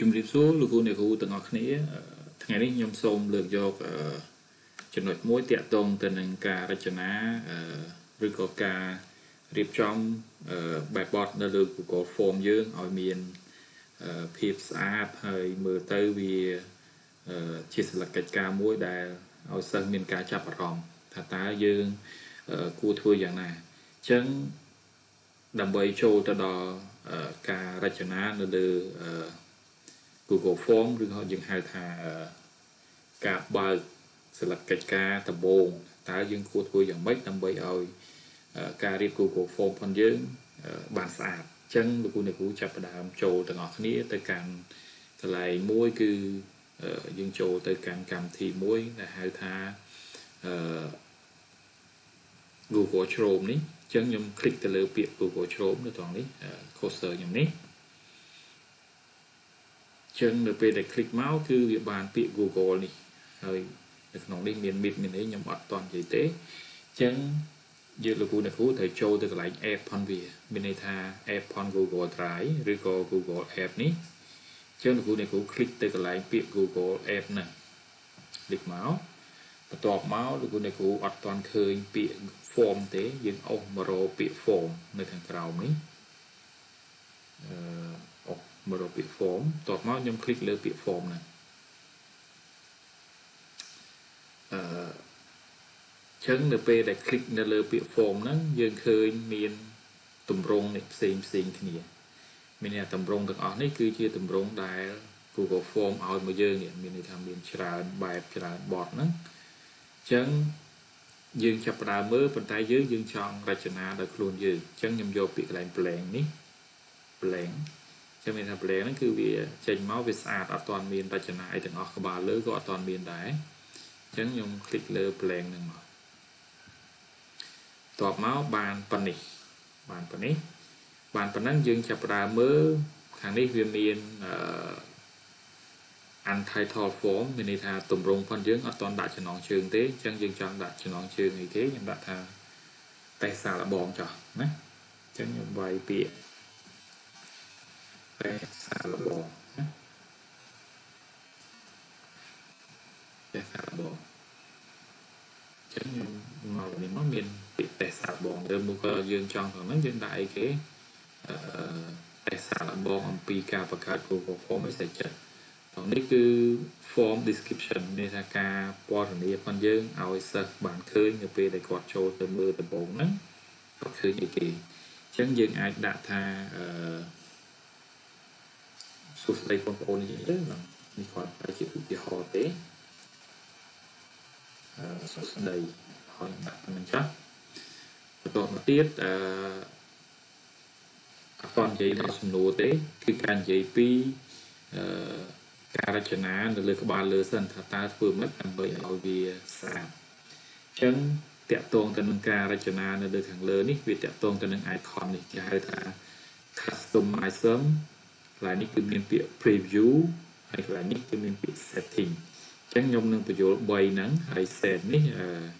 ជំរាបសួរលោកគ្រូអ្នកគ្រូទាំងអស់គ្នាថ្ងៃនេះខ្ញុំសូមលើកយកចំណុចមួយតាក់ទងទៅនឹងការរចនាឬក៏ការរៀបចំបែបបទនៅលើ Google Form យើងឲ្យមានភាពស្អាតហើយមើលទៅវាជាសិលកិច្ចការមួយដែលឲ្យសិស្សមានការចាប់អារម្មណ៍ថាតើយើងគួរធ្វើយ៉ាងណាអញ្ចឹងដើម្បីចូលទៅដល់ការរចនានៅលើ Google Form ឬក៏យើងហៅថាការបើកសិលឹកកិច្ចការដំបូងតើយើងគួរធ្វើយ៉ាងម៉េចដើម្បីឲ្យការរៀប Google Form ផងយើងបានស្អាតអញ្ចឹងលោកគ្រូអ្នកគ្រូចាប់ផ្ដើមចូលទាំងអស់គ្នាទៅកាន់កន្លែងមួយគឺយើងចូលទៅកាន់កម្មវិធីមួយដែលហៅថា Google Chrome នេះអញ្ចឹងខ្ញុំคลิกទៅលើពាក្យ Google Chrome នៅត្រង់នេះ cursor ខ្ញុំនេះ ចឹងនៅពេលដែល click មកគឺវាបានពាក្យ Google នេះហើយនៅក្នុងនេះមាន meet មានអីខ្ញុំអត់តន់និយាយទេចឹងយើងលោកគ្រូអ្នកគ្រូត្រូវចូលទៅកន្លែង app ផនវាមានន័យថា app ផន Google Drive ឬក៏ Google App នេះចឹងលោកគ្រូអ្នកគ្រូ click ទៅកន្លែងពាក្យ Google App ហ្នឹង click មកបន្ទាប់មកលោកគ្រូអ្នកគ្រូអត់តន់ឃើញពាក្យ form ទេយើងអស់មករពាក្យ form នៅខាងក្រោមនេះអឺ មករកពាក្យ form តោះមកខ្ញុំ click លើពាក្យ form ហ្នឹងអឺចឹងនៅពេលដែល click នៅលើពាក្យ form ហ្នឹងយើងឃើញមានទម្រង់នេះផ្សេងផ្សេងគ្នាមានន័យថាទម្រង់ទាំងអស់នេះគឺជាទម្រង់ដែល Google Form ឲ្យមកយើងនេះមានន័យថាមានច្រើនបែបច្រើនបទហ្នឹងអញ្ចឹងយើងចាប់ផ្ដើមមើលប៉ុន្តែយើងយើងចង់រចនាដោយខ្លួនយើងអញ្ចឹងខ្ញុំយកពាក្យកន្លែង blank នេះ blank ចឹងមានថា blank ហ្នឹងគឺវាចេញមកវាស្អាតអត់ទាន់មានរចនាអីទាំងអស់ក្បាលលើក៏អត់ទាន់មានដែរអញ្ចឹងខ្ញុំคลิกលើ blank ហ្នឹងមកតបមកបានប៉ុណ្នេះបានប៉ុណ្នេះបានប៉ុណ្ណឹងយើងចាប់ផ្ដើមមើលខាងនេះវាមានអឺ untitled form មានន័យថាទម្រង់ផងយើងអត់ទាន់ដាក់ចំណងជើងទេអញ្ចឹងយើងចង់ដាក់ចំណងជើងអីគេខ្ញុំដាក់ថាតេសាលបងចោះណាអញ្ចឹងខ្ញុំវាយពាក្យ តេសាលបងណាតេសាលបងអញ្ចឹងខ្ញុំមកនេះមកមានពាក្យតេសាលបងទៅមកក៏យើងចង់ហ្នឹងយើងដាក់អីគេអឺតេសាលបងអំពីការបង្កើត Google Form ឲ្យសេចក្ដីនេះគឺ form description នេះថាការពណ៌នាផងយើងឲ្យសិស្សបានឃើញនៅពេលដែលគាត់ចូលទៅមើលដំបូងហ្នឹងគាត់ឃើញអីគេអញ្ចឹងយើងអាចដាក់ថាអឺ សួស្តីបងប្អូននិយាយទៅនេះគាត់តែជាឧទាហរណ៍ទេអឺសួស្តីហើយដាក់មិនចាស់បន្តមកទៀតអឺអត់តនិយាយដល់សំណួរទេ គឺការនិយាយពីអឺការរចនានៅលើក្បាលលើសិនថាតើធ្វើម៉េចដើម្បីឲ្យវាស្អាតអញ្ចឹងតកតងទៅនឹងការរចនានៅលើខាងលើនេះវាតកតងទៅនឹង icon នេះគេហៅថា customizer កន្លែងនេះគឺមានពាក្យ preview ហើយកន្លែងនេះគឺមានពាក្យ setting អញ្ចឹងខ្ញុំនឹងបញ្យល់3ហ្នឹងហើយ set នេះ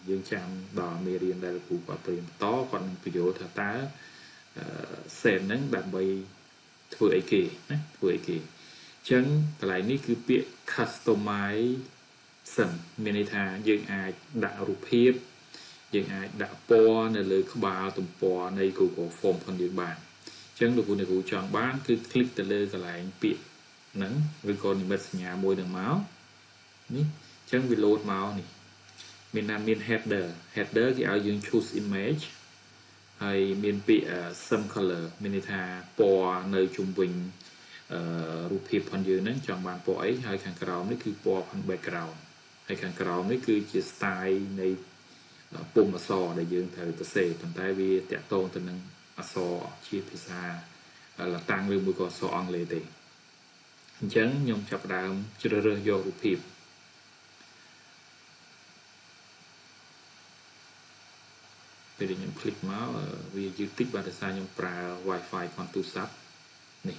យើងចាំដល់មេរៀនដែលគ្រូគាត់ព្រៀនបន្តគាត់នឹងបញ្យល់ថាតើ set ហ្នឹងដើម្បីធ្វើអីគេណាធ្វើអីគេចឹងកន្លែងនេះគឺពាក្យ customization មានន័យថាយើងអាចដាក់រូបភាពយើងអាចដាក់ពណ៌នៅលើក្បាលទំព័រនៃ Google Form ផងយើងបានអញ្ចឹងលោកគ្រូអ្នកគ្រូចង់បានគឺ click ទៅលើកន្លែងពាក្យហ្នឹងឬក៏និមិត្តសញ្ញាមួយនឹងមកនេះចឹងវា load មកនេះមានណាមាន header header គេឲ្យយើង choose image ហើយមានពាក្យ sim color មានន័យថាពណ៌នៅជុំវិញអឺរូបភាពផងយើងហ្នឹងចង់បានពណ៌អីហើយខាងក្រោមនេះគឺពណ៌ផង background ហើយខាងក្រោមនេះគឺជា style នៃពុំអសរដែលយើងត្រូវទៅសេប៉ុន្តែវាតកតងទៅនឹង អក្សរជាភាសាលតាំងឬមួយក៏អក្សរអង់គ្លេសទេអញ្ចឹងខ្ញុំចាប់ផ្ដើមជ្រើសរើសយករូបភាពពេលខ្ញុំคลิกមកវាយឺតតិចបាទដោយសារខ្ញុំប្រើ Wi-Fi ផងទូរស័ព្ទនេះ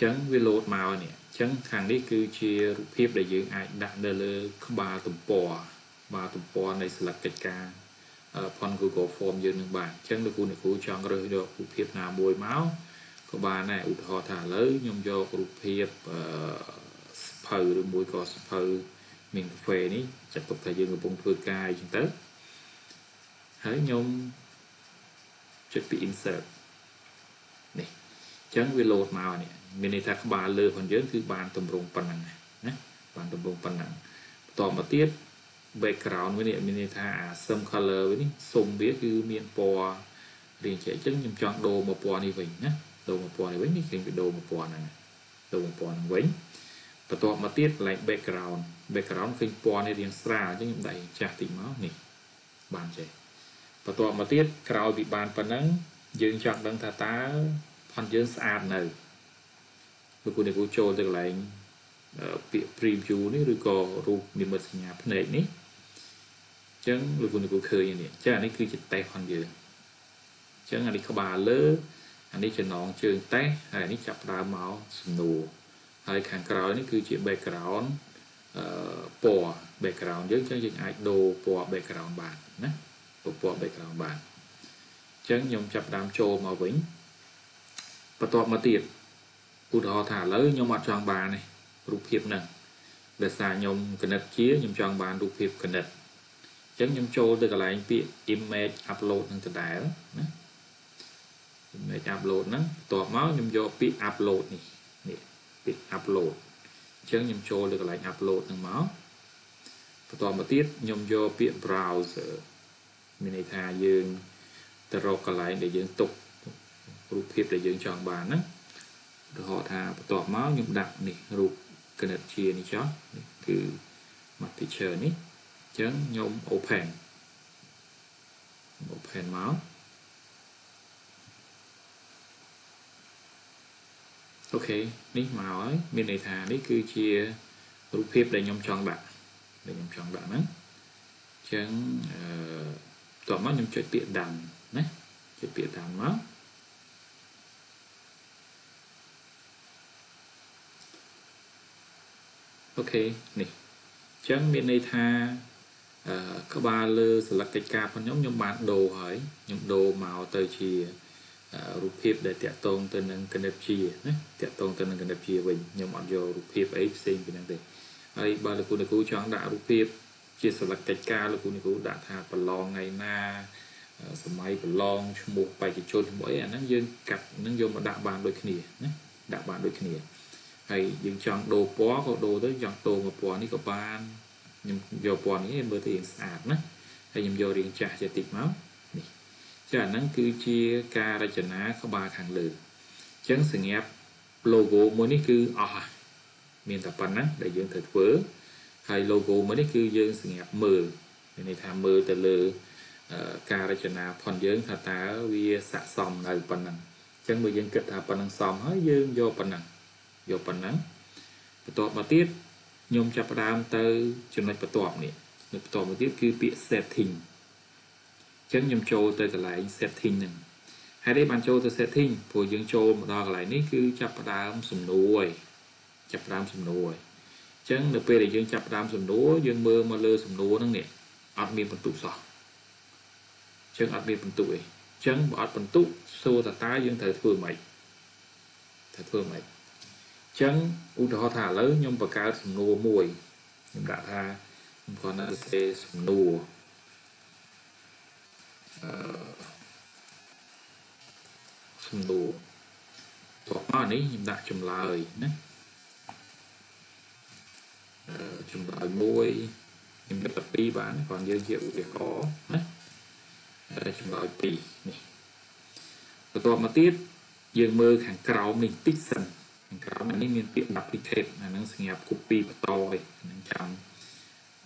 ចឹងវាលោតមកនេះចឹងខាងនេះគឺជារូបភាពដែលយើងអាចដាក់នៅលើក្បាលទំព័របាទទំព័រនៃស្លឹកកិច្ចការ ផន Google Form យើងនឹងបានអញ្ចឹងលោកគ្រូអ្នកគ្រូចង់រើសយករូបភាពណាមួយមកក៏បានដែរឧទាហរណ៍ថាឥឡូវខ្ញុំយករូបភាពអឺសភៅឬមួយក៏សភៅមានកាហ្វេនេះចាត់ទុកថាយើងកំពុងធ្វើការអញ្ចឹងទៅហើយខ្ញុំចុចពី insert នេះអញ្ចឹងវា load មកនេះមានន័យថាក្បាលលើរបស់យើងគឺបានតម្រង់ប៉ុណ្ណឹងណាបានតម្រង់ប៉ុណ្ណឹងបន្តមកទៀត background វានេះមានន័យថាអា sum color វានេះសុំវាគឺមានពណ៌រៀងជាអញ្ចឹងខ្ញុំចង់ដូរមកពណ៌នេះវិញណាដូរមកពណ៌នេះវិញនេះគឺដូរមកពណ៌ហ្នឹងដូរមកពណ៌ហ្នឹងវិញបន្ទាប់មកទៀតកន្លែង background background ឃើញពណ៌នេះរៀងស្រាលអញ្ចឹងខ្ញុំដៃចាស់តិចមកនេះបានចេះបន្ទាប់មកទៀតក្រោយពីបានប៉ុណ្ណឹងយើងចង់ដឹងថាតើផនយើងស្អាតនៅលោកគ្រូអ្នកគ្រូចូលទៅកន្លែងពាក្យ preview នេះឬក៏រូបនិមិត្តសញ្ញាភ្នែកនេះអញ្ចឹងលោកគ្រូអ្នកគ្រូឃើញនេះអញ្ចឹងអានេះគឺជាតេស្តផនយើងអញ្ចឹងអានេះក្បាលលើអានេះចំណងជើងតេស្តហើយអានេះចាប់ដើមមកសំណួរហើយខាងក្រោយនេះគឺជា background អឺពណ៌ background យើងអញ្ចឹងយើងអាចដូរពណ៌ background បានណាពណ៌ background បានអញ្ចឹងខ្ញុំចាប់ដើមចូលមកវិញបន្ទាប់មកទៀតឧទាហរណ៍ថាឥឡូវខ្ញុំអត់ចង់បានទេរូបភាពហ្នឹងដោយសារខ្ញុំកណិតជាខ្ញុំចង់បានរូបភាពកណិត អញ្ចឹងខ្ញុំចូលទៅកន្លែងពាក្យ image upload នឹងដដែលណា image upload ហ្នឹងបន្ទាប់មកខ្ញុំយកពាក្យ upload នេះនេះពាក្យ upload អញ្ចឹងខ្ញុំចូលទៅកន្លែង upload ហ្នឹងមកបន្ទាប់មកទៀតខ្ញុំយកពាក្យ browser មានន័យថាយើងទៅរកកន្លែងដែលយើងទុករូបភាពដែលយើងចង់បានណាឧទាហរណ៍ថាបន្ទាប់មកខ្ញុំដាក់នេះរូបគណិតជានេះចុះនេះគឺ math teacher នេះអញ្ចឹងខ្ញុំ open open មកអូខេនេះមកហើយមានន័យថានេះគឺជារូបភាពដែលខ្ញុំចង់ដាក់ដែលខ្ញុំចង់ដាក់ហ្នឹងអញ្ចឹងអឺតោះមកខ្ញុំចុចពាក្យដាំណាចុចពាក្យដាំមកអូខេនេះអញ្ចឹងមានន័យថាអឺ ក្បាលលើសន្លឹកកិច្ចការរបស់ខ្ញុំខ្ញុំបានដូរហើយខ្ញុំដូរមកទៅជារូបភាពដែលតាក់ទងទៅនឹងគណិតជាណាតាក់ទងទៅនឹងគណិតជាវិញខ្ញុំអត់យករូបភាពអីផ្សេងពីហ្នឹងទេហើយបើលោកគ្រូលោកគ្រូចង់ដាក់រូបភាពជាសន្លឹកកិច្ចការលោកគ្រូលោកគ្រូដាក់ថាប្រឡងថ្ងៃណាសម័យប្រឡងឈ្មោះបេក្ខជនឈ្មោះអីអាហ្នឹងយើងកាត់ហ្នឹងយកមកដាក់បានដូចគ្នាណាដាក់បានដូចគ្នាហើយយើងចង់ដូរពណ៌ក៏ដូរទៅចង់ដូរមកពណ៌នេះក៏បាន ខ្ញុំយកពណ៌នេះមើលទៅរៀងស្អាតណាហើយខ្ញុំយករៀងចាស់ជាតិចមកនេះចាអាហ្នឹងគឺជាការរចនាក្បាលខាងលើអញ្ចឹងសញ្ញាប់ logo មួយនេះគឺអស់មានតែប៉ុណ្ណឹងដែលយើងត្រូវធ្វើហើយ logo មួយនេះគឺយើងសញ្ញាប់មើលមានន័យថាមើលទៅលើការរចនាផនយើងថាតើវាស័ក្តិសមនៅប៉ុណ្ណឹងអញ្ចឹងបើយើងគិតថាប៉ុណ្ណឹងសមហើយយើងយកប៉ុណ្ណឹងយកប៉ុណ្ណឹងបន្ទាប់មកទៀត ខ្ញុំចាប់ផ្ដើមទៅចំណុចបន្ទាប់នេះនៅបន្ទាប់មកទៀតគឺពាក្យ setting អញ្ចឹងខ្ញុំចូលទៅកន្លែង setting ហ្នឹងហើយនេះបានចូលទៅ setting ព្រោះយើងចូលមកដល់កន្លែងនេះគឺចាប់ផ្ដើមសំណួរចាប់ផ្ដើមសំណួរអញ្ចឹងនៅពេលដែលយើងចាប់ផ្ដើមសំណួរយើងមើលមកលើសំណួរហ្នឹងនេះអត់មានបន្ទុកសោះអញ្ចឹងអត់មានបន្ទុកទេអញ្ចឹងបើអត់បន្ទុកសួរតើតើយើងត្រូវធ្វើម៉េចត្រូវធ្វើម៉េច ចឹងឧទាហរណ៍ថាឥឡូវខ្ញុំបង្កើតសំណួរមួយខ្ញុំដាក់ថាខ្ញុំគ្រាន់តែសេសំណួរអឺសំណួរតោះមកនេះខ្ញុំដាក់ចម្លើយណាអឺចម្លើយមួយខ្ញុំដាក់តែ2បានគ្រាន់យើងជាឧទាហរណ៍ណាហើយចម្លើយ2នេះបន្ទាប់មកទៀតយើងមើលខាងក្រោមនេះតិចសិនខាង ក្រោមនេះមានពាក្យ duplicate អាហ្នឹងសម្រាប់ copy បន្តឯហ្នឹងចាំ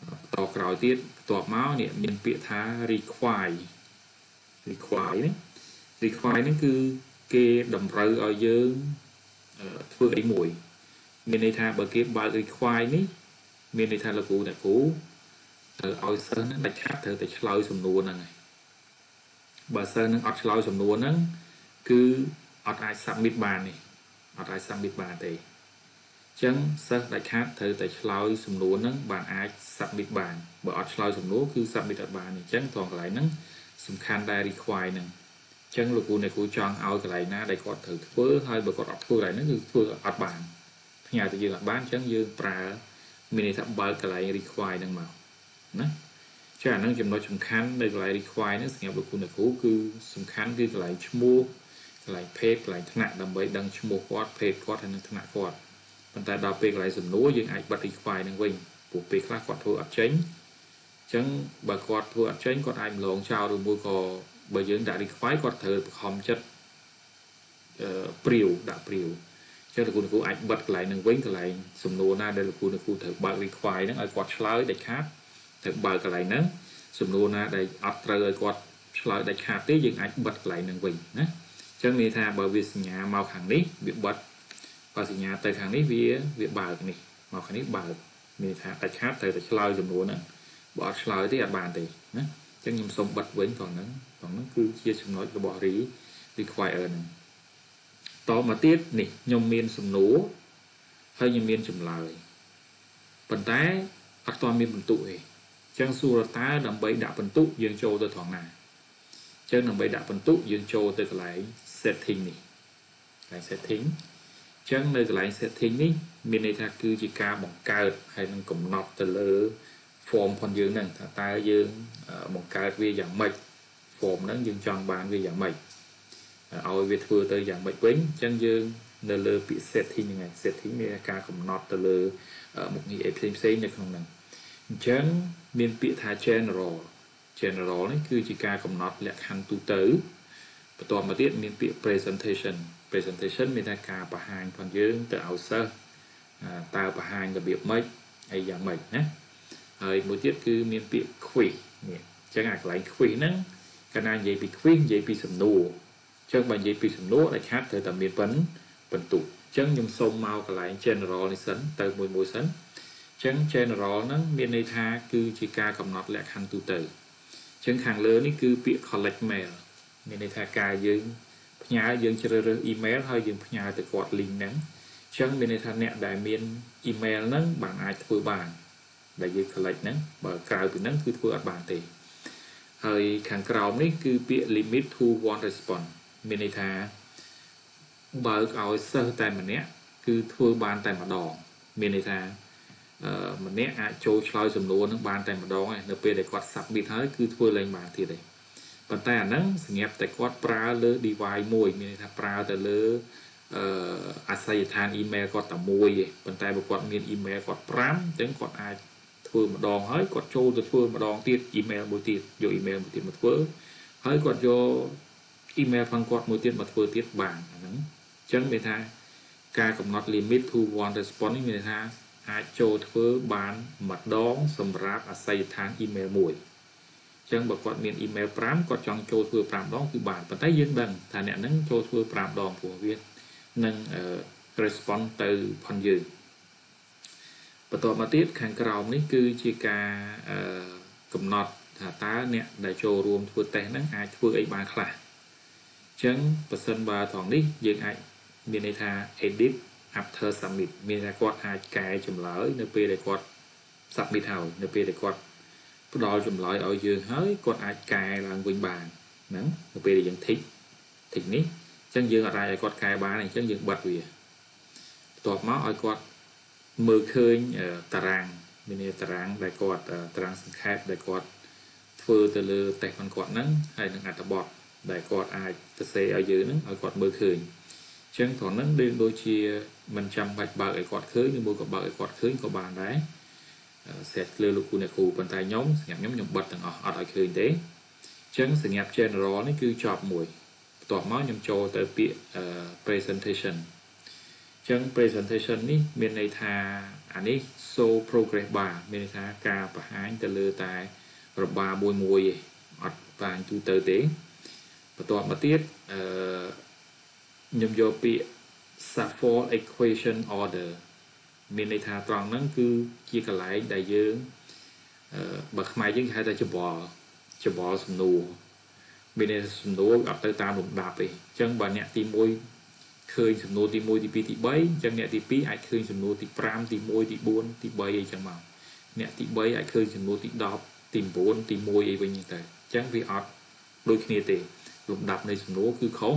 បន្តក្រោយទៀតបន្ទាប់មកនេះមានពាក្យថា require require នេះ require នេះគឺគេតម្រូវឲ្យយើងធ្វើអីមួយ មានន័យថាបើគេបើក require នេះមានន័យថាលោកគ្រូអ្នកគ្រូត្រូវឲ្យសិស្សហ្នឹងដាច់ខាត់ត្រូវតែឆ្លើយសំណួរហ្នឹងហើយបើសិស្សនឹងអត់ឆ្លើយសំណួរហ្នឹងគឺអត់អាច submit បានទេ អត់អាច submit បានទេអញ្ចឹងសិស្សដាច់ខាតត្រូវតែឆ្លើយសំណួរហ្នឹងបានអាច submit បានបើអត់ឆ្លើយសំណួរគឺ submit អត់បានអញ្ចឹងត្រង់កន្លែងហ្នឹងសំខាន់ដែរ require ហ្នឹងចឹងលោកគ្រូអ្នកគ្រូចង់ឲ្យកន្លែងណាដែលគាត់ត្រូវធ្វើហើយបើគាត់អត់ធ្វើកន្លែងហ្នឹងគឺធ្វើអត់បានផ្ញើទៅយើងអត់បានចឹងយើងប្រើមានន័យថាបើកកន្លែង require ហ្នឹងមកណាចាអាហ្នឹងចំណុចសំខាន់នៅកន្លែង require ហ្នឹងសម្រាប់លោកគ្រូអ្នកគ្រូគឺសំខាន់គឺកន្លែងឈ្មោះ កន្លែង page កន្លែងថ្នាក់ដើម្បីដឹងឈ្មោះគាត់ page គាត់ហើយនិងថ្នាក់គាត់ប៉ុន្តែដល់ពេលកន្លែងសំណួរយើងអាចបិទ require ហ្នឹងវិញព្រោះពេលខ្លះគាត់ធ្វើអត់ចេញអញ្ចឹងបើគាត់ធ្វើអត់ចេញគាត់អាចម្លងចោលឬមួយក៏បើយើងដាក់ require គាត់ត្រូវបង្ខំចិត្តអឺព្រាវដាក់ព្រាវចឹងលោកគ្រូលោកគ្រូអាចបិទកន្លែងហ្នឹងវិញកន្លែងសំណួរណាដែលលោកគ្រូលោកគ្រូត្រូវបើក require ហ្នឹងឲ្យគាត់ឆ្លើយដាច់ខាតត្រូវបើកកន្លែងហ្នឹងសំណួរណាដែលអត់ត្រូវឲ្យគាត់ឆ្លើយដាច់ខាតទេយើងអាចបិទកន្លែងហ្នឹងវិញណា អញ្ចឹងមានថាបើវាសញ្ញាមកខាងនេះវាបិទបើសញ្ញាទៅខាងនេះវាវាបើកនេះមកខាងនេះបើកមានថាដាច់ខាតត្រូវតែឆ្លើយសំណួរហ្នឹងបើអត់ឆ្លើយទេអត់បានទេណាអញ្ចឹងខ្ញុំសូមបិទវិញត្រង់ហ្នឹងត្រង់ហ្នឹងគឺជាចំណុចរបស់ re require ហ្នឹងតមកទៀតនេះខ្ញុំមានសំណួរហើយខ្ញុំមានចម្លើយប៉ុន្តែអត់ទាន់មានបន្ទុកទេអញ្ចឹងសួរតើដើម្បីដាក់បន្ទុកយើងចូលទៅត្រង់ណាអញ្ចឹងដើម្បីដាក់បន្ទុកយើងចូលទៅកន្លែង setting នេះកន្លែង setting អញ្ចឹងនៅកន្លែង setting នេះមានន័យថាគឺជាការបង្កើតហើយនឹងកំណត់ទៅលើ form ផងយើងហ្នឹងថាតើយើងបង្កើតវាយ៉ាងម៉េច form ហ្នឹងយើងចង់បានវាយ៉ាងម៉េចឲ្យវាធ្វើទៅយ៉ាងម៉េចវិញអញ្ចឹងយើងនៅលើពាក្យ setting ហ្នឹងឯង setting មានការកំណត់ទៅលើមុខងារអីផ្សេងផ្សេងនៅក្នុងហ្នឹងអញ្ចឹងមានពាក្យថា general general នេះគឺជាការកំណត់លក្ខខណ្ឌទូទៅ បន្ទាប់មកទៀតមានពាក្យ presentation presentation មានថាការបង្ហាញផងយើងទៅឲ្យសិស្សតើបង្ហាញរបៀបម៉េចអីយ៉ាងម៉េចណាហើយមួយទៀតគឺមានពាក្យ quiz នេះអញ្ចឹងអាកន្លែង quiz ហ្នឹងកាលណានិយាយពី quiz និយាយពីសំណួរអញ្ចឹងបើនិយាយពីសំណួរដែលខាត់ត្រូវតែមានប៉ុនបន្ទុកអញ្ចឹងខ្ញុំសូមមកកន្លែង general នេះសិនទៅមួយមួយសិនអញ្ចឹង general ហ្នឹងមានន័យថាគឺជាការកំណត់លក្ខខណ្ឌទូទៅអញ្ចឹងខាងលើនេះគឺពាក្យ collect mail មានន័យថាការយើងផ្ញើយើងជ្រើសរើស email ហើយយើងផ្ញើទៅគាត់ link ហ្នឹងអញ្ចឹងមានន័យថាអ្នកដែលមាន email ហ្នឹងបានអាចធ្វើបានដែលយើង collect ហ្នឹងបើក្រៅពីហ្នឹងគឺធ្វើអត់បានទេហើយខាងក្រោមនេះគឺពាក្យ limit to one response មានន័យថាបើកឲ្យសិស្សតែម្នាក់គឺធ្វើបានតែម្ដងមានន័យថាអឺម្នាក់អាចចូលឆ្លើយសំណួរនឹងបានតែម្ដងឯនៅពេលដែលគាត់ submit ហើយគឺធ្វើឡើងបានទៀតឯង ប៉ុន្តែអាហ្នឹងសម្រាប់តែគាត់ប្រើលើ device មួយ មានន័យថាប្រើទៅលើអឺអាស័យដ្ឋាន email គាត់តែមួយឯងប៉ុន្តែបើគាត់មាន email គាត់5អញ្ចឹងគាត់អាចធ្វើម្ដងហើយគាត់ចូលទៅធ្វើម្ដងទៀត email មួយទៀតយក email មួយទៀតមកធ្វើហើយគាត់យក email ផងគាត់មួយទៀតមកធ្វើទៀតបានអាហ្នឹងអញ្ចឹងមានថាការកំណត់ limit to one response នេះមានន័យថាអាចចូលធ្វើបានម្ដងសម្រាប់អាស័យដ្ឋាន email មួយអញ្ចឹងបើគាត់មាន email 5គាត់ចង់ចូលធ្វើ5ដងគឺបានប៉ុន្តែយើងដឹងថាអ្នកហ្នឹងចូលធ្វើ5ដងព្រោះវានឹង response ទៅផងយើងបន្ទាប់មកទៀតខាងក្រោមនេះគឺជាការកំណត់ថាតើអ្នកដែលចូលរួមធ្វើតេស្តហ្នឹងអាចធ្វើអីបានខ្លះចឹងបើសិនបើត្រង់នេះយើងអាចមានន័យថា edit after submit មានថាគាត់អាចកែចម្លើយនៅពេលដែលគាត់ submit ហើយនៅពេលដែលគាត់ ផ្ដល់ចម្លើយឲ្យយើងហើយគាត់អាចកែឡើងវិញបានហ្នឹងនៅពេលដែលយើង tick tick នេះអញ្ចឹងយើងអាចឲ្យគាត់កែបានអញ្ចឹងយើងបិទវាបន្ទាប់មកឲ្យគាត់មើលឃើញតារាងមានន័យតារាងដែលគាត់តារាងសង្ខេបដែលគាត់ធ្វើទៅលើតេស្តរបស់គាត់ហ្នឹងហើយនឹងអត្ថបទដែលគាត់អាចសរសេរឲ្យយើងហ្នឹងឲ្យគាត់មើលឃើញអញ្ចឹងត្រង់ហ្នឹងដូចដូចជាមិនចាំបាច់បើកឲ្យគាត់ឃើញឬមួយក៏បើកឲ្យគាត់ឃើញក៏បានដែរ set លើលោកគ្រូអ្នកគ្រូប៉ុន្តែខ្ញុំសម្រាប់ខ្ញុំខ្ញុំបិទទាំងអស់អត់ឲ្យឃើញទេអញ្ចឹងសម្រាប់ general នេះគឺចប់មួយបន្ទាប់មកខ្ញុំចូលទៅពាក្យ presentation អញ្ចឹង presentation នេះមានន័យថាអានេះ show progress bar មានន័យថាការបង្ហាញទៅលើតែរបាមួយមួយឯងអត់បង្ហាញទូទៅទេបន្ទាប់មកទៀតអឺខ្ញុំយកពាក្យ Safford equation order មានន័យថាត្រង់ហ្នឹងគឺជាកន្លែងដែលយើងអឺបើខ្មែរយើងគេហៅថាច្បល់ច្បល់សំណួរមានន័យថាសំណួរអត់ទៅតាមលំដាប់ទេអញ្ចឹងបើអ្នកទី1ឃើញសំណួរទី1ទី2ទី3អញ្ចឹងអ្នកទី2អាចឃើញសំណួរទី5ទី1ទី4ទី3អីចឹងមកអ្នកទី3អាចឃើញសំណួរទី10ទី9ទី1អីវិញទៅអញ្ចឹងវាអត់ដូចគ្នាទេលំដាប់នៃសំណួរគឺខុស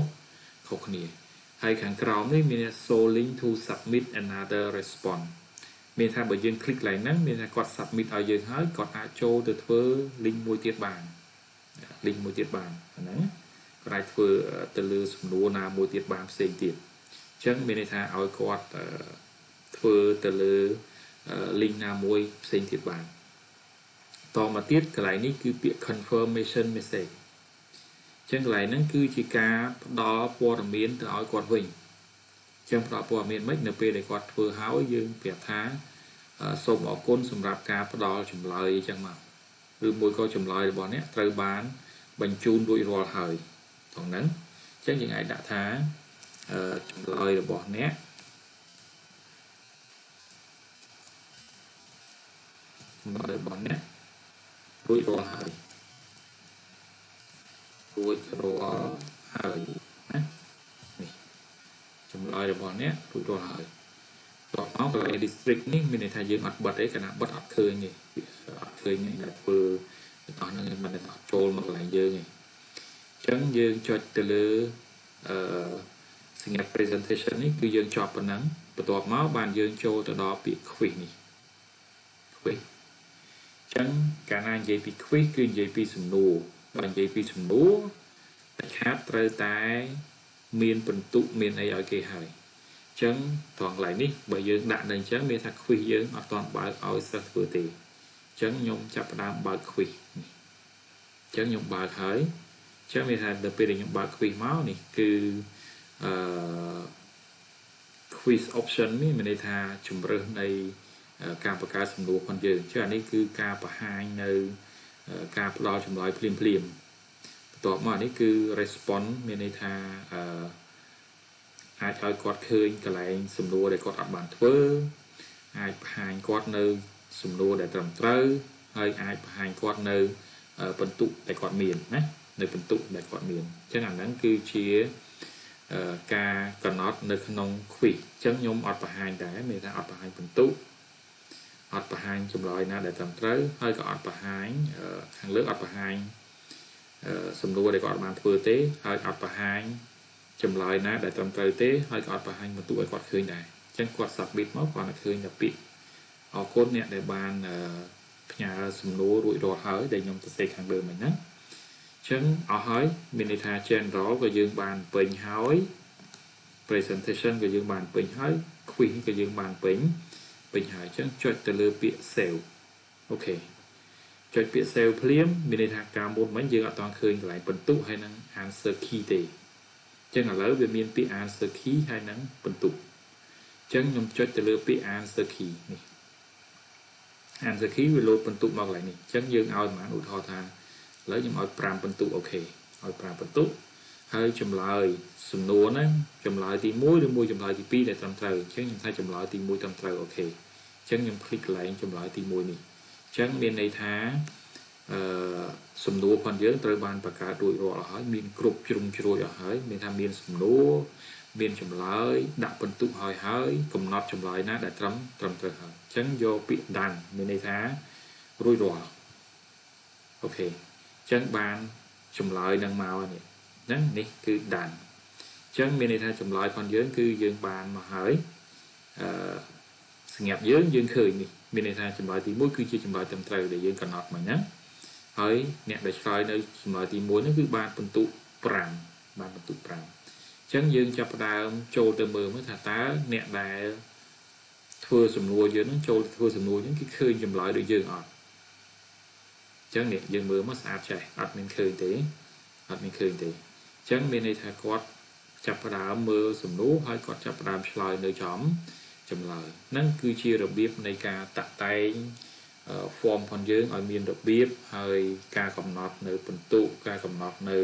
ខុសគ្នា ហើយខាងក្រោមនេះមាន so link to submit another response មានថាបើយើង click កន្លែងហ្នឹងមានថាគាត់ submit ឲ្យយើងហើយគាត់អាចចូលទៅធ្វើ link មួយទៀតបាន link មួយទៀតបានហ្នឹងគាត់អាចធ្វើទៅលើសំណួរណាមួយទៀតបានផ្សេងទៀតអញ្ចឹងមានន័យថាឲ្យគាត់ធ្វើទៅលើ link ណាមួយផ្សេងទៀតបានតមកទៀតកន្លែងនេះគឺពាក្យ confirmation message ចឹងកន្លែងហ្នឹងគឺជាការផ្ដល់ព័ត៌មានទៅឲ្យគាត់វិញចឹងផ្ដល់ព័ត៌មានមិននៅពេលដែលគាត់ធ្វើហើយយើងប្រាប់ថាសូមអរគុណសម្រាប់ការផ្ដល់ចម្លើយអញ្ចឹងមកឬមួយក៏ចម្លើយរបស់អ្នកត្រូវបានបញ្ជូនរួចរាល់ហើយត្រង់ហ្នឹងអញ្ចឹងយើងអាចដាក់ថាចម្លើយរបស់អ្នកចម្លើយរបស់អ្នករួចរាល់ហើយ រួចរាល់ហើយណានេះចម្លើយរបស់អ្នករួចរាល់ហើយតោះមកកន្លែង district នេះមានន័យថាយើងអត់បិទទេគណៈបិទអត់ឃើញទេអត់ឃើញទេតែធ្វើអស់ហ្នឹងមិនได้អត់ចូលមកកន្លែងយើងទេអញ្ចឹងយើងចុចទៅលើអឺសញ្ញា presentation នេះគឺយើងចប់ប៉ុណ្ណឹងបន្ទាប់មកបានយើងចូលទៅដល់ពាក្យ quiz នេះ quiz អញ្ចឹងកាលណានិយាយពី quiz គឺនិយាយពីសំណួរ បើនិយាយពីសំណួរតែខាតត្រូវតែមានបន្ទុកមានអីឲ្យគេហើយអញ្ចឹងត្រង់កន្លែងនេះបើយើងដាក់នៅអញ្ចឹងមានថា quiz យើងអត់ទាន់បើកឲ្យសិស្សធ្វើទេអញ្ចឹងខ្ញុំចាប់ផ្ដើមបើក quiz នេះអញ្ចឹងខ្ញុំបើកហើយអញ្ចឹងមានថាដល់ពេលដែលខ្ញុំបើក quiz មកនេះគឺអឺ quiz option នេះមានន័យថាជំរើសនៃការបង្កើតសំណួរផងយើង chứ អានេះគឺការបង្ហាញនៅ ការផ្ដល់ចម្លើយភ្លាមភ្លាមបន្ទាប់មកនេះគឺ response មានន័យថាអឺអាចឲ្យគាត់ឃើញកន្លែងសំណួរដែលគាត់អត់បានធ្វើអាចបង្ហាញគាត់នៅសំណួរដែលត្រឹមត្រូវហើយអាចបង្ហាញគាត់នៅបន្ទុកដែលគាត់មានណានៅបន្ទុកដែលគាត់មានអញ្ចឹងអាហ្នឹងគឺជាការកំណត់នៅក្នុង quiz អញ្ចឹងខ្ញុំអត់បង្ហាញដែរមានថាអត់បង្ហាញបន្ទុក អត់បង្ហាញចម្លើយណាដែលត្រឹមត្រូវហើយក៏អត់បង្ហាញខាងលើអត់បង្ហាញសំណួរដែលគាត់បានធ្វើទេហើយអត់បង្ហាញចម្លើយណាដែលត្រឹមត្រូវទេហើយក៏អត់បង្ហាញបន្ទុកឲ្យគាត់ឃើញដែរអញ្ចឹងគាត់ submit មកគាត់នឹងឃើញតែពាក្យអរគុណអ្នកដែលបានផ្ញើសំណួររួចរាល់ហើយដែលខ្ញុំសរសេរខាងលើមិញហ្នឹងអញ្ចឹងអស់ហើយមានន័យថា general ក៏យើងបានពេញហើយ presentation ក៏យើងបានពេញហើយ quiz ក៏យើងបានពេញ ពេញហើយអញ្ចឹងចុចទៅលើពាក្យ save អូខេចុចពាក្យ save ភ្លាមមានន័យថាការមុនមិញយើងអត់តឃើញកន្លែងបន្ទុកហើយនឹង answer key ទេអញ្ចឹងឥឡូវវាមានពាក្យ answer key ហើយនឹងបន្ទុកអញ្ចឹងខ្ញុំចុចទៅលើពាក្យ answer key នេះ answer key វាលោតបន្ទុកមកកន្លែងនេះអញ្ចឹងយើងឲ្យប្រហែលឧទាហរណ៍ថាឥឡូវខ្ញុំឲ្យ5បន្ទុកអូខេឲ្យ5បន្ទុកហើយចម្លើយសំណួរហ្នឹងចម្លើយទី1ឬមួយចម្លើយទី2ដែលត្រឹមត្រូវអញ្ចឹងខ្ញុំថាចម្លើយទី1ត្រឹមត្រូវអូខេអញ្ចឹងខ្ញុំคลิกកន្លែងចម្លើយទី1នេះអញ្ចឹងមានន័យថាអឺសំណួរផងយើងត្រូវបានបង្កើតរួចរាល់អស់ហើយមានគ្រប់ជ្រុងជ្រោយអស់ហើយមានថាមានសំណួរមានចម្លើយដាក់បន្ទុកហើយហើយកំណត់ចម្លើយណាដែលត្រឹមត្រឹមត្រូវហើយអញ្ចឹងយកពាក្យដានមានន័យថារួចរាល់អូខេអញ្ចឹងបានចម្លើយនឹងមកនេះហ្នឹងនេះគឺដានអញ្ចឹងមានន័យថាចម្លើយផងយើងគឺយើងបានមកហើយអឺ សញ្ញាប់យើងយើងឃើញនេះមានន័យថាចម្លើយទី1គឺជាចម្លើយត្រឹមត្រូវដែលយើងកំណត់មកហ្នឹងហើយអ្នកដែលឆ្លើយនៅចម្លើយទី1ហ្នឹងគឺបានបន្ទុក5បានបន្ទុក5អញ្ចឹងយើងចាប់ផ្ដើមចូលទៅមើលមើលថាតើអ្នកដែលធ្វើសំណួរយើងហ្នឹងចូលធ្វើសំណួរហ្នឹងគឺឃើញចម្លើយដូចយើងអត់អញ្ចឹងនេះយើងមើលមកស្អាតចេះអត់មានឃើញទេអត់មានឃើញទេអញ្ចឹងមានន័យថាគាត់ចាប់ផ្ដើមមើលសំណួរហើយគាត់ចាប់ផ្ដើមឆ្លើយនៅចំ ចម្លើយហ្នឹងគឺជារបៀបនៃការតាក់តែង form ផងយើងឲ្យមានរបៀបហើយការកំណត់នៅបន្ទុកការកំណត់នៅ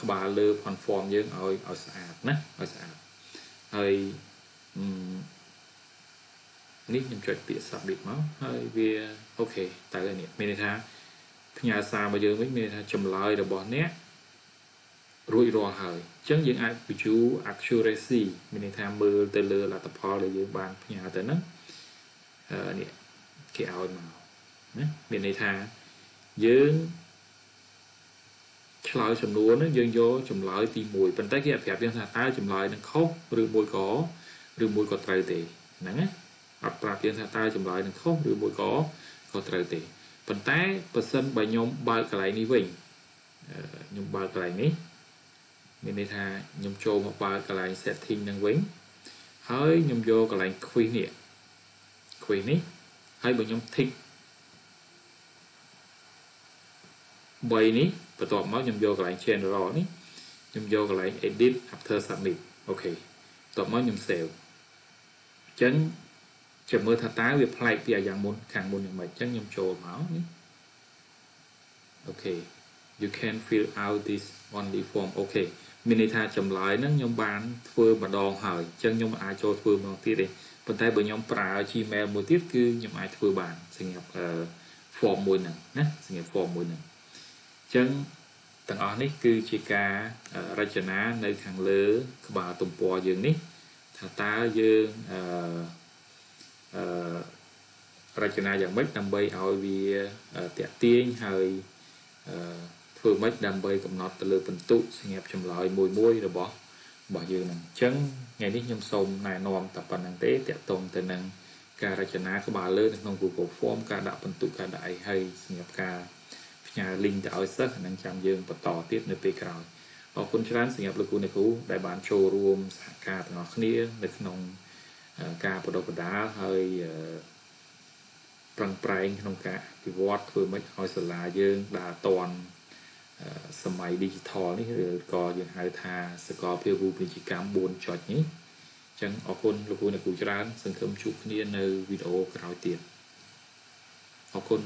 ក្បាលលើផន form យើងឲ្យឲ្យស្អាតណាឲ្យស្អាតហើយនេះខ្ញុំចុចពាក្យ submit មកហើយវាអូខេតើនេះមានន័យថាផ្ញើសារមកយើងវិញមានន័យថាចម្លើយរបស់អ្នក រួចរាល់ហើយអញ្ចឹងយើងអាច view accuracy មានន័យថាមើលទៅលើលទ្ធផលដែលយើងបានផ្ញើទៅហ្នឹងនេះគេឲ្យមកណាមានន័យថាយើងឆ្លើយសំណួរហ្នឹងយើងយកចម្លើយទី1ប៉ុន្តែគេអត់ប្រាប់យើងថាតើចម្លើយនឹងខុសឬមួយក៏ឬមួយក៏ត្រូវទេហ្នឹងណាអត់ប្រាប់យើងថាតើចម្លើយនឹងខុសឬមួយក៏ក៏ត្រូវទេប៉ុន្តែបើសិនបើខ្ញុំបើកកន្លែងនេះវិញខ្ញុំបើកកន្លែងនេះ មានន័យថាខ្ញុំចូលមកបើកកន្លែង setting នឹងវិញហើយខ្ញុំយកកន្លែង quiz នេះ quiz នេះហើយបើខ្ញុំ tick 3នេះបន្ទាប់មកខ្ញុំយកកន្លែង general នេះខ្ញុំយកកន្លែង edit after submit OK បន្ទាប់មកខ្ញុំ save អញ្ចឹងចាំមើលថាតើវាប្លែកពីអាយ៉ាងមុនខាងមុនយ៉ាងម៉េចអញ្ចឹងខ្ញុំចូលមកនេះអូខេ you can fill out this only form អូខេ មានន័យថាចម្លើយហ្នឹងខ្ញុំបានធ្វើម្ដងហើយអញ្ចឹងខ្ញុំអាចចូលធ្វើម្ដងទៀតទេប៉ុន្តែបើខ្ញុំប្រើ Gmail មួយទៀតគឺខ្ញុំអាចធ្វើបានសម្រាប់ form មួយហ្នឹងណាសម្រាប់ form មួយហ្នឹងចឹងទាំងអស់នេះគឺជាការរចនានៅខាងលើ ក្បាលទំព័រយើងនេះថាតើយើងអឺអឺរចនាយ៉ាងម៉េចដើម្បីឲ្យវាតាក់ទាញហើយអឺ ធ្វើម៉េចដើម្បីកំណត់ទៅលើបន្ទុកសម្រាប់ចម្លើយមួយមួយរបស់របស់យើងហ្នឹងអញ្ចឹងថ្ងៃនេះខ្ញុំសូមណែនាំតែប៉ុណ្្នឹងទេតកតងទៅនឹងការរចនាក្បាលលើនៅក្នុង Google Form ការដាក់បន្ទុកការដាក់អីហើយសម្រាប់ការផ្ញើ link ទៅឲ្យសិស្សនិងចាំយើងបន្តទៀតនៅពេលក្រោយអរគុណច្រើនសម្រាប់លោកគ្រូអ្នកគ្រូដែលបានចូលរួមសហការទាំងអស់គ្នានៅក្នុងការបដិបដាហើយប្រឹងប្រែងក្នុងការអភិវឌ្ឍធ្វើម៉េចឲ្យសាលាយើងដើរតាន់ សម័យ digital នេះឬក៏យើងហៅថាសកលភាវូពាណិជ្ជកម្ម4ចុចនេះអញ្ចឹងអរគុណលោកគ្រូអ្នកគ្រូច្រើន សង្ឃឹមជួបគ្នានៅវីដេអូក្រោយទៀតអរគុណ